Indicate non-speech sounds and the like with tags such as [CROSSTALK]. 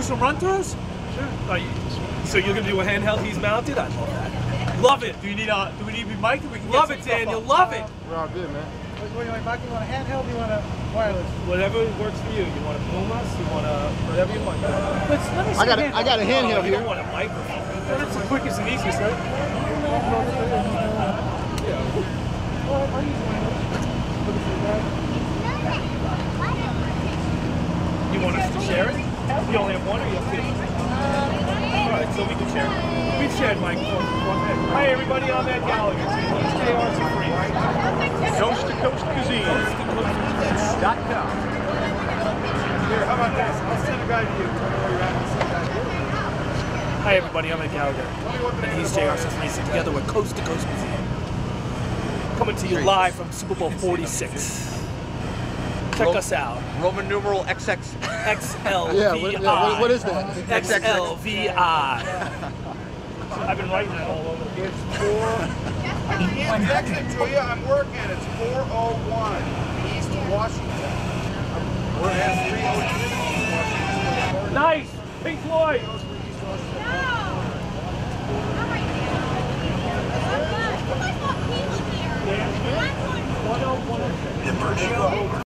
do some run-throughs? Sure. Are you, so you're gonna do a handheld? He's mounted. I love that. Love it. Do you need a? Do we need to be mic'd? We can Love get it, some stuff Daniel. Love it. We're all good, man. What, what do you want, Mike? You want a handheld? You want a wireless? Whatever works for you. You want to boom us? You want to whatever you want. Let's, let me see I got a a, I got a Oh, handheld you here. don't want a microphone. That's the quickest and easiest, right? Well, I'll use one of those. Look at that. You want us to share it? You only have one or you have two? All right, so we can share. We've shared microphones before. Hi, everybody. I'm Ed Gallagher. JRC Free. Coast to Coast Cuisine. Dot com. Here, how about this? I'll send a guy to you. Tell me where you're at. I'll send a guy to you. Hi, everybody. I'm Ed Gallagher. And he's JRC Racing together with Coast to Coast Museum. Coming to you live from Super Bowl 46 check Ro- us out. Roman numeral XX. XLVI. [LAUGHS] yeah, what, yeah, what, what is that? XLVI. I've been writing that all over. It's four. I'm texting to you. I'm working. It's 401 East Washington. We're at 302 Nice. Pink Floyd. The Bird